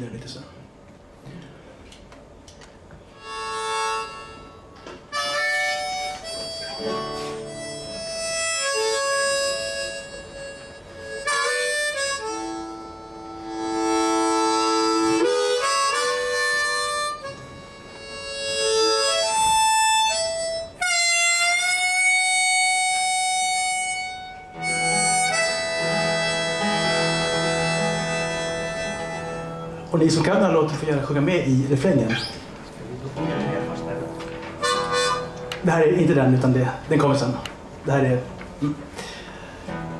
乱れてさ。Och ni som kan den här låten får gärna sjunga med i refrängen. Det här är inte den, utan det, den kommer sen. Det här är mm.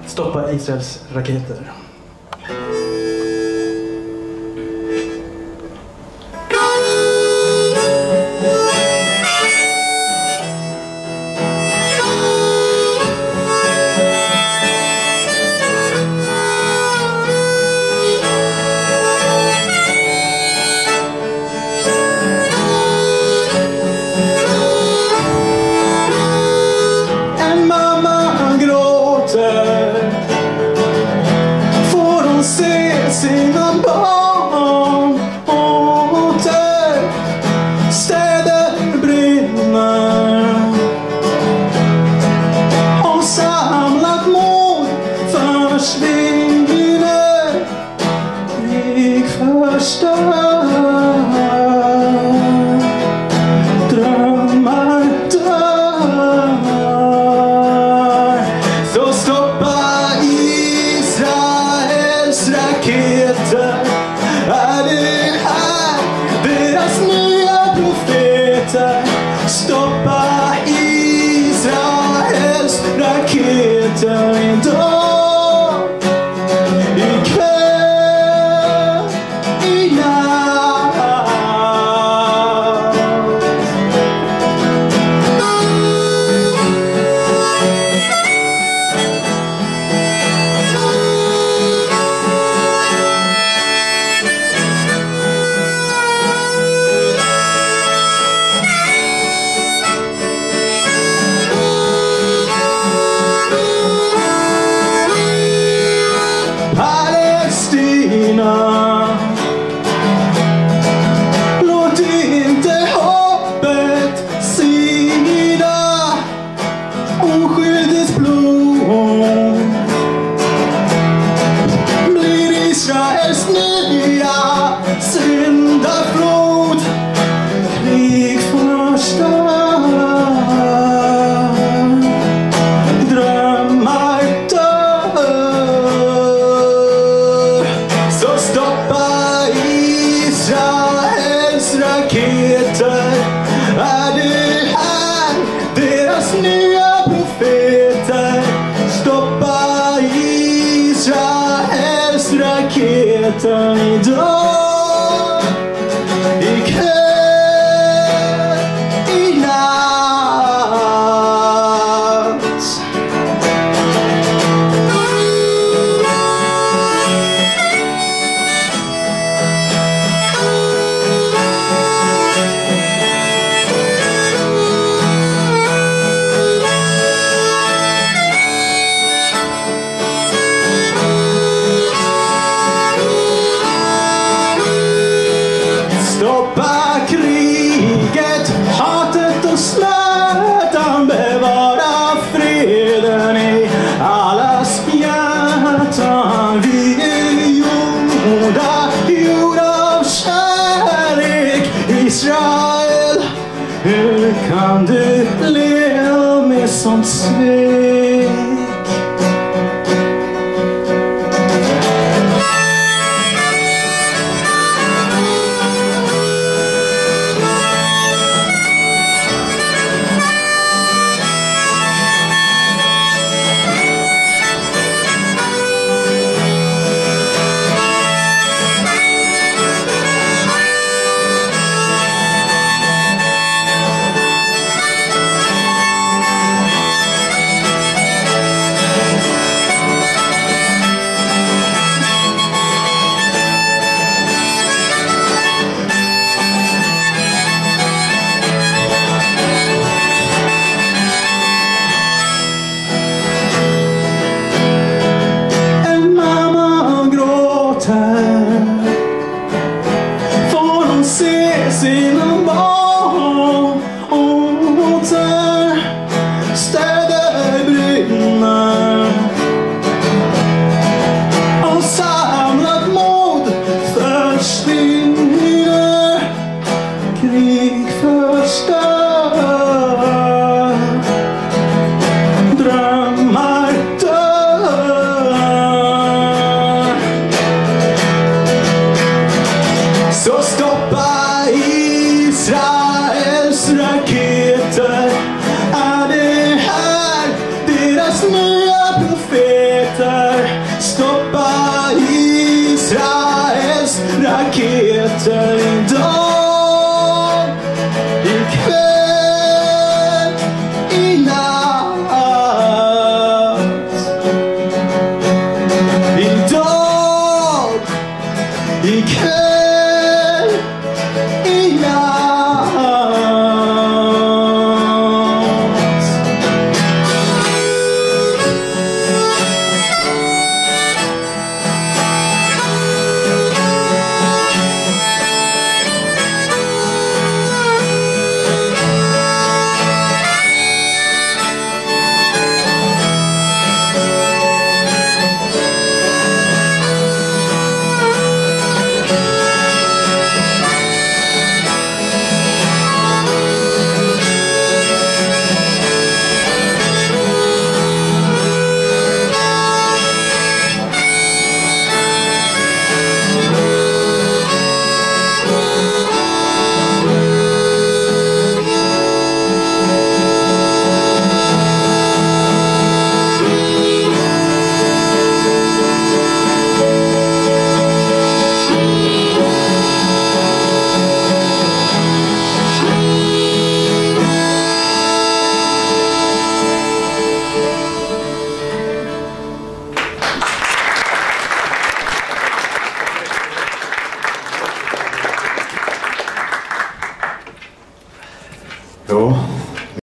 Stoppa Israels raketer. Raketer idag. Raketer idag Stoppa kriget, hatet och smärtan Bevara freden i allas hjärtan Vi är gjorda, gjorda av kärlek Israel, hur kan du leva med sånt svek? time. Raketer idag